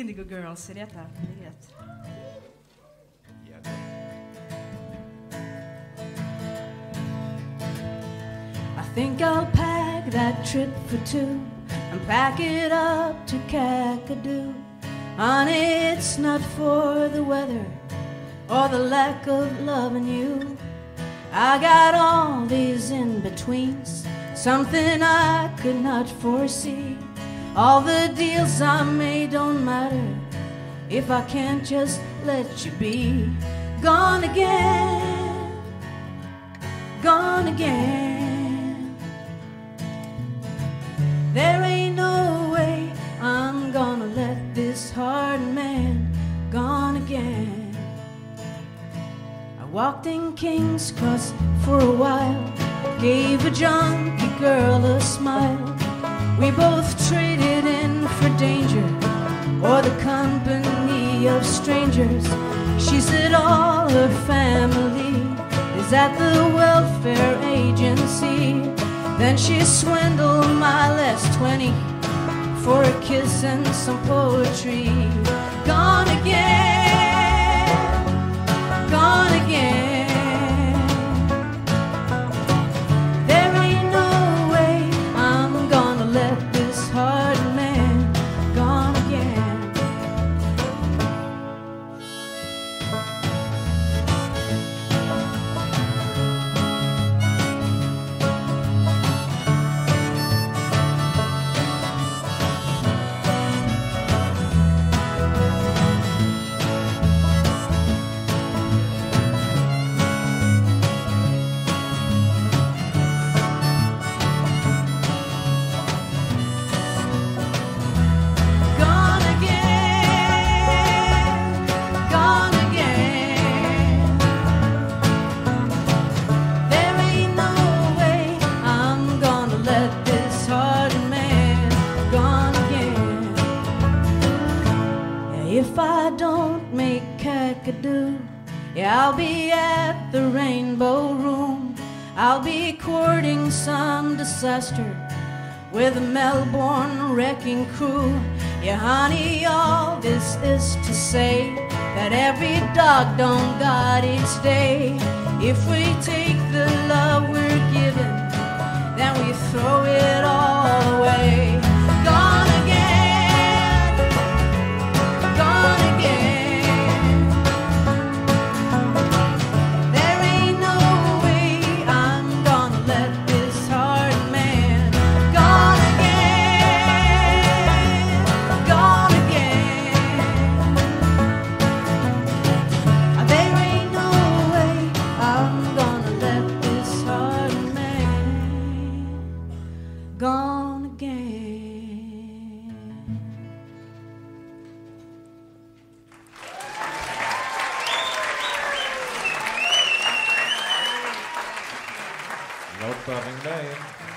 Indigo Girls. I think I'll pack that trip for two and pack it up to Kakadu. Honey, it's not for the weather or the lack of loving you. I got all these in betweens, something I could not foresee. All the deals I made don't matter if I can't just let you be. Gone again, gone again. There ain't no way I'm gonna let this hard man gone again. I walked in King's Cross for a while, gave a junkie girl a smile. We both traded or the company of strangers. She said all her family is at the welfare agency. Then she swindled my last 20 for a kiss and some poetry. If I don't make Kakadu, yeah, I'll be at the Rainbow Room. I'll be courting some disaster with a Melbourne wrecking crew. Yeah, honey, all this is to say that every dog don't got its day. If we take the love Parang na eh.